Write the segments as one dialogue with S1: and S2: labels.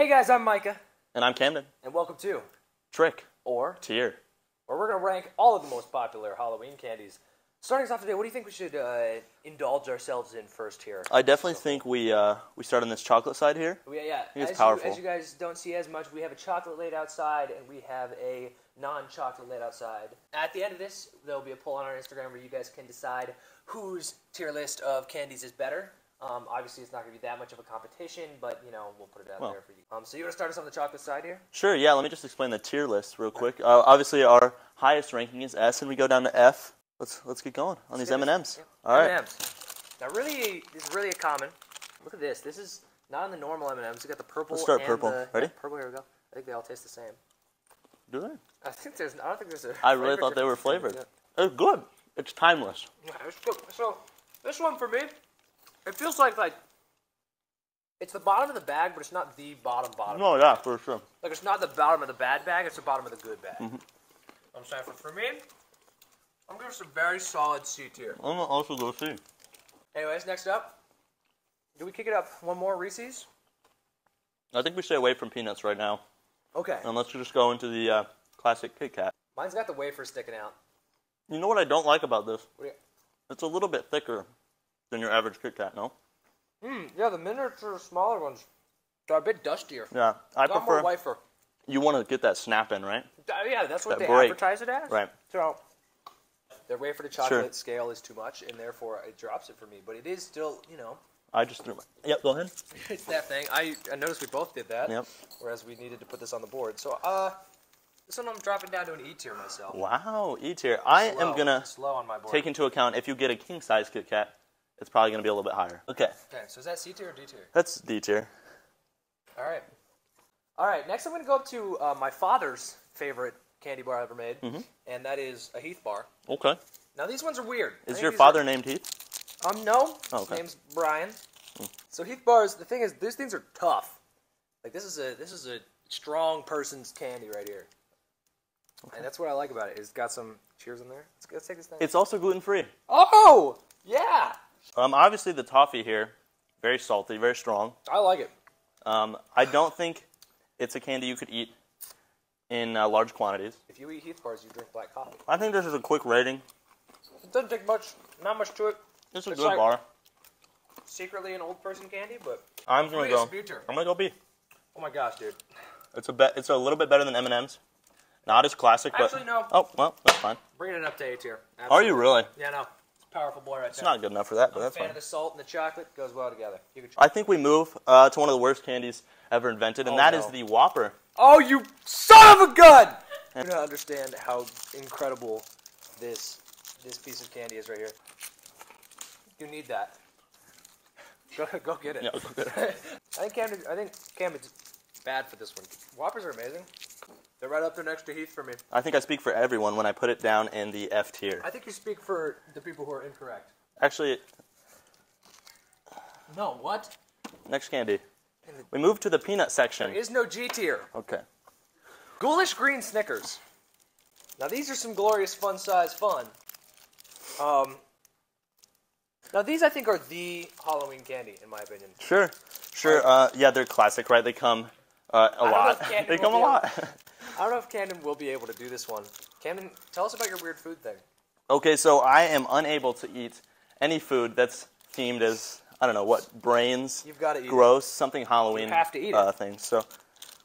S1: Hey guys, I'm Micah,
S2: And I'm Camden.
S1: and welcome to
S2: Trick.
S1: Or,
S2: Tier.
S1: where we're gonna rank all of the most popular Halloween candies. Starting us off today, what do you think we should uh, indulge ourselves in first here?
S2: I definitely think we uh, we start on this chocolate side here.
S1: Yeah, yeah,
S2: think it's
S1: as,
S2: powerful.
S1: You, as you guys don't see as much, we have a chocolate laid outside, and we have a non-chocolate laid outside. At the end of this, there'll be a poll on our Instagram where you guys can decide whose tier list of candies is better. Um, obviously, it's not going to be that much of a competition, but you know we'll put it out
S2: Well.
S1: there for you. Um, so you want to start us on the chocolate side here?
S2: Sure, yeah, let me just explain the tier list real quick. Uh, obviously, our highest ranking is S, and we go down to F. Let's let's get going on these
S1: Let's get
S2: M&Ms. All right.
S1: M&Ms. Now, really, this is really a common. Look at this. This is not in the normal M&Ms. We got the purple.
S2: Let's start
S1: and
S2: purple.
S1: The,
S2: Ready?
S1: purple. Here we go. I think they all taste the same.
S2: Do they?
S1: I think there's. I don't think there's a.
S2: I really thought they were flavored. It's good. It's timeless.
S1: Yeah, it's good. So this one for me, it feels like like it's the bottom of the bag, but it's not the bottom bottom.
S2: No, yeah, for sure.
S1: Like it's not the bottom of the bad bag; it's the bottom of the good bag.
S2: Mm-hmm.
S1: I'm saying for, for me, I'm giving this a very solid C tier.
S2: I'm gonna also go see.
S1: Anyways, next up, do we kick it up one more Reese's?
S2: I think we stay away from peanuts right now,
S1: Okay.
S2: and let's just go into the uh, classic Kit Kat.
S1: Mine's got the wafer sticking out.
S2: You know what I don't like about this?
S1: What you-
S2: It's a little bit thicker than your average Kit Kat. No.
S1: Hmm. Yeah, the miniature, smaller ones are a bit dustier.
S2: Yeah, I
S1: Got more
S2: prefer.
S1: wafer.
S2: You want to get that snap in, right?
S1: Uh, Yeah, that's what
S2: That
S1: they
S2: break.
S1: advertise it as.
S2: Right.
S1: So their wafer to chocolate
S2: Sure.
S1: scale is too much, and therefore it drops it for me. But it is still, you know,
S2: I just threw my. Yep, go ahead.
S1: it's that thing. I, I noticed we both did that.
S2: Yep.
S1: Whereas we needed to put this on the board. So uh, this one I'm dropping down to an E tier myself.
S2: Wow, E tier. I
S1: Slow.
S2: am gonna
S1: slow on my board.
S2: take into account if you get a king size Kit Kat, it's probably gonna be a little bit higher. Okay,
S1: Okay, so is that C tier or D tier?
S2: that's D tier.
S1: All right. All right. Next, I'm going to go up to uh, my father's favorite candy bar I ever made,
S2: Mm-hmm.
S1: and that is a Heath bar.
S2: Okay.
S1: Now these ones are weird.
S2: Is your father
S1: Are,
S2: named Heath?
S1: um, no.
S2: Oh,
S1: His
S2: okay.
S1: name's Brian. So Heath bars. The thing is, these things are tough. Like this is a this is a strong person's candy right here. And that's what I like about it. It's got some cheers in there. Let's, let's take this thing.
S2: It's also gluten free.
S1: oh yeah,
S2: Um, obviously the toffee here, very salty, very strong.
S1: I like it.
S2: Um, I don't think it's a candy you could eat in uh, large quantities.
S1: If you eat Heath bars, you drink black coffee.
S2: I think this is a quick rating.
S1: It doesn't take much, not much to it.
S2: It's a
S1: It's
S2: good
S1: like-
S2: bar.
S1: Secretly an old person candy, but
S2: I'm gonna go.
S1: a B tier.
S2: I'm gonna go B.
S1: Oh my gosh, dude.
S2: It's a bet. It's a little bit better than M and M's. Not as classic, but
S1: Actually, no.
S2: oh well, that's fine.
S1: Bringing it up to A tier.
S2: Are you really?
S1: Yeah, no. It's powerful boy right
S2: It's
S1: there.
S2: not good enough for that, but
S1: I'm a
S2: that's
S1: fan
S2: fine.
S1: of the salt and the chocolate. Goes well together.
S2: I think we move uh, to one of the worst candies ever invented, and
S1: Oh,
S2: that is
S1: no.
S2: the Whopper.
S1: Oh, you son of a gun! You don't understand how incredible this this piece of candy is right here. You need that. Go, go get it.
S2: Yeah, go get it.
S1: I think Camden. I think Camden's bad for this one. Whoppers are amazing. They're right up there next to Heath for me.
S2: I think I speak for everyone when I put it down in the F tier.
S1: I think you speak for the people who are incorrect.
S2: Actually,
S1: No, what?
S2: next candy. We move to the peanut section.
S1: There is no G tier.
S2: Okay.
S1: Ghoulish green Snickers. Now these are some glorious fun size fun. Um, now these I think are the Halloween candy in my opinion.
S2: Sure. Sure. Uh, yeah, they're classic, right? They come uh, a lot. they come a
S1: be able-
S2: lot.
S1: I don't know if Camden will be able to do this one. Camden, tell us about your weird food thing.
S2: okay, so I am unable to eat any food that's themed as I don't know what brains.
S1: You've gotta eat it.
S2: gross something Halloween.
S1: You have to eat
S2: uh, thing. So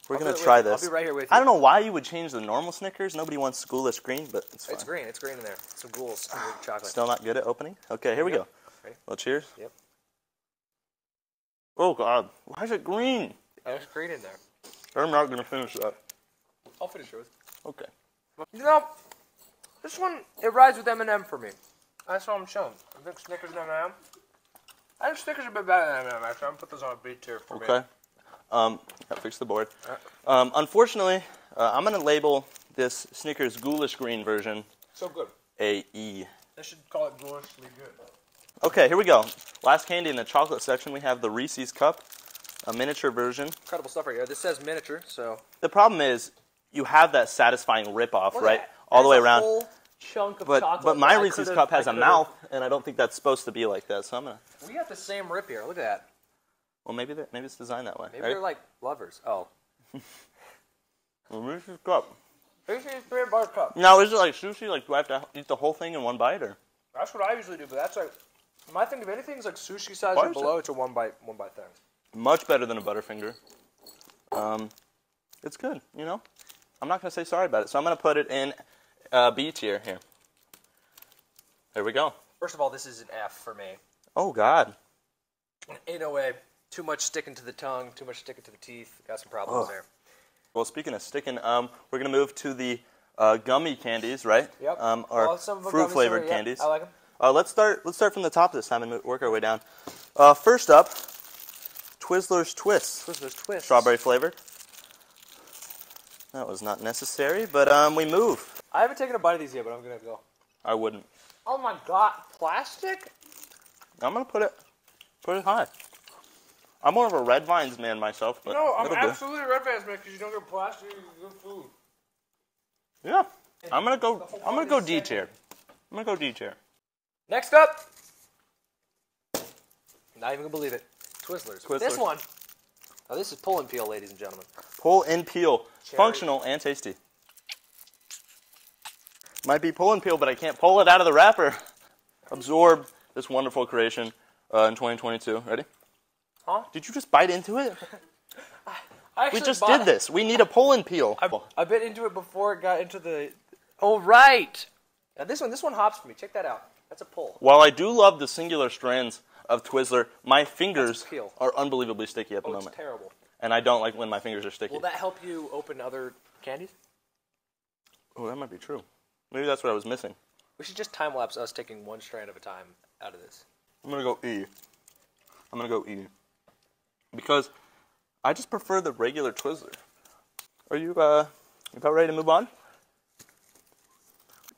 S2: we're
S1: I'll
S2: gonna try
S1: I'll
S2: this.
S1: be right here with you.
S2: I don't know why you would change the normal Snickers. Nobody wants ghoulish green, but it's fine.
S1: It's green. It's green in there. Some ghouls. Some chocolate.
S2: Still not good at opening. Okay, here we
S1: Yep.
S2: go.
S1: Ready?
S2: Well, cheers.
S1: Yep.
S2: Oh God, why is it green?
S1: It's green in there.
S2: I'm not gonna finish that.
S1: I'll finish yours.
S2: Okay.
S1: You know, this one it rides with M&M for me. That's all I'm showing. I think Snickers and M&M. I think Snickers are a bit better than M&M. Actually, I'm gonna put those on a B tier for me.
S2: Okay. Um, gotta fix the board. Um, unfortunately, uh, I'm gonna label this Snickers ghoulish green version
S1: So good.
S2: a E.
S1: They should call it ghoulishly good.
S2: Okay, here we go. Last candy in the chocolate section, we have the Reese's Cup, a miniature version.
S1: Incredible stuff right here. This says miniature, so
S2: The problem is you have that satisfying rip-off,
S1: Look
S2: right? All the way around.
S1: whole chunk of
S2: But
S1: chocolate.
S2: but my Reese's Cup has a mouth, and I don't think that's supposed to be like that. So I'm gonna.
S1: We got the same rip here. Look at that.
S2: Well, maybe that maybe it's designed that way.
S1: Maybe they're like lovers. Oh.
S2: Reese's cup?
S1: It's peanut butter cup.
S2: Now, is it like sushi? Like, do I have to eat the whole thing in one bite, or?
S1: That's what I usually do, but that's like my thing. If anything's like sushi size
S2: Why
S1: or below, it's a one bite, one bite thing.
S2: Much better than a Butterfinger. Um, it's good, you know? I'm not going to say sorry about it. So I'm going to put it in uh, B tier here. There we go.
S1: First of all, this is an F for me.
S2: Oh, God.
S1: In a way, too much sticking to the tongue, too much sticking to the teeth. Got some problems
S2: Ugh.
S1: there.
S2: Well, speaking of sticking, um, we're going to move to the uh, gummy candies, right?
S1: Yep.
S2: Um, or
S1: Well, them
S2: fruit flavored
S1: are- yeah,
S2: candies.
S1: I like 'em.
S2: Uh, let's start. Let's start from the top this time and work our way down. Uh, first up, Twizzlers Twists,
S1: Twizzlers Twist.
S2: strawberry flavored. That was not necessary, but um, we move.
S1: I haven't taken a bite of these yet, but I'm gonna go.
S2: I wouldn't.
S1: Oh my god, plastic?
S2: I'm gonna put it put it high. I'm more of a red vines man myself, but
S1: No, I'm absolutely a red vines man because you don't get plastic, you get food.
S2: Yeah, I'm gonna go. I'm gonna go D tier. I'm gonna go D tier.
S1: Next up, not even gonna believe it, Twizzlers. With This one. Now this is pull and peel, ladies and gentlemen.
S2: Pull and peel,
S1: Cherry.
S2: functional and tasty. Might be pull and peel, but I can't pull it out of the wrapper. Absorb this wonderful creation uh, in 2022. Ready?
S1: Huh?
S2: Did you just bite into it?
S1: I
S2: We just did this. We need a pull and peel.
S1: I, I bit into it before it got into the. Oh right. Now this one, this one hops for me. Check that out. That's a pull.
S2: While I do love the singular strands of Twizzler, my fingers are unbelievably sticky at the
S1: Oh, it's
S2: moment.
S1: terrible.
S2: And I don't like when my fingers are sticky.
S1: Will that help you open other candies?
S2: oh, that might be true. Maybe that's what I was missing.
S1: We should just time lapse us taking one strand of a time out of this.
S2: I'm gonna go E. I'm gonna go E. Because I just prefer the regular Twizzler. Are you uh about ready to move on?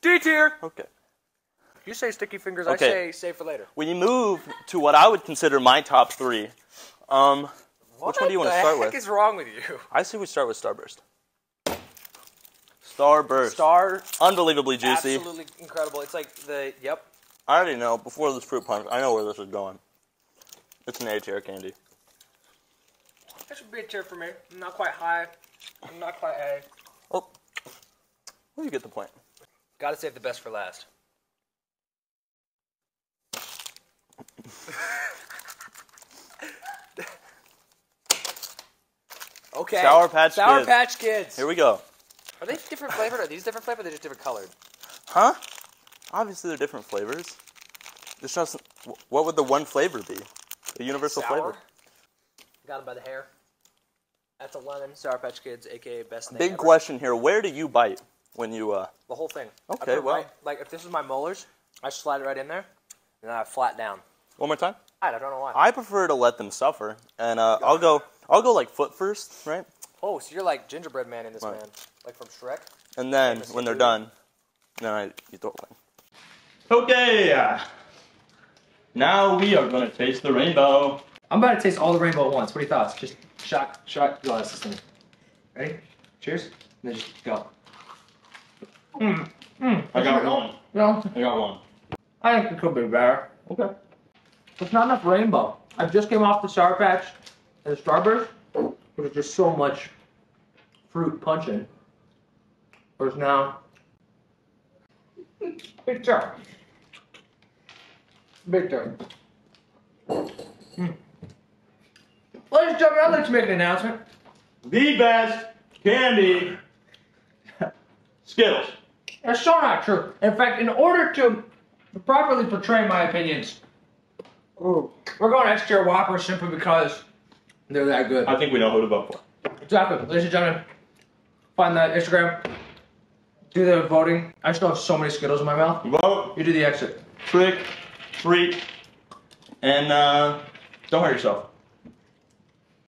S1: D tier.
S2: Okay.
S1: You say sticky fingers.
S2: Okay.
S1: I say save for later.
S2: When you move to what I would consider my top three, um, Which one do you wanna
S1: the
S2: start
S1: heck
S2: with?
S1: is wrong with you?
S2: I say we start with Starburst. Starburst.
S1: Star,
S2: Unbelievably juicy.
S1: absolutely incredible. It's like the yep.
S2: I already know before this fruit punch. I know where this is going. It's an A tier candy.
S1: That should be a tier for me. I'm not quite high. I'm not quite A.
S2: Oh, well, you get the point.
S1: Got to save the best for last. okay.
S2: Sour Patch
S1: Sour
S2: Kids.
S1: Patch Kids.
S2: Here we go.
S1: Are they different flavored? Are these different flavored? Or are they just different colored?
S2: Huh? Obviously, they're different flavors. This doesn't. What would the one flavor be? The universal
S1: Sour.
S2: flavor.
S1: Got him by the hair. That's a lemon. Sour Patch Kids, aka best name
S2: Big
S1: ever.
S2: question here. Where do you bite when you? uh
S1: The whole thing.
S2: Okay, well.
S1: right- like if this is my molars, I slide it right in there, and then I flat down.
S2: One more time.
S1: I don't know why.
S2: I prefer to let them suffer, and uh, I'll go. I'll go like foot first, right?
S1: oh, so you're like gingerbread man in this
S2: Right.
S1: man, like from Shrek.
S2: And then
S1: Famous
S2: when they're
S1: food.
S2: done, then I you throw whole thing. Okay. Uh, now we are gonna taste the rainbow.
S3: I'm about to taste all the rainbow at once. What are your thoughts? Just shot, shot glasses thing. Ready? Cheers. And then just go. Mmm. Mmm.
S2: I got one.
S3: No,
S2: I got one.
S3: I think it could be better.
S2: Okay.
S3: It's not enough rainbow. I just came off the Sour Patch and the Starburst. There's just so much fruit punching. Whereas now, big turn. Big turn. Mm. Ladies and gentlemen, I'd like to make an announcement.
S2: The best candy. Skittles.
S3: That's so not true. In fact, in order to properly portray my opinions, we're going extra Whopper simply because they're that good.
S2: I think we know who to vote for.
S3: Exactly. Ladies and gentlemen, find that Instagram. Do the voting. I still have so many Skittles in my mouth.
S2: Vote,
S3: You do the exit.
S2: trick, treat, and uh, don't hurt yourself.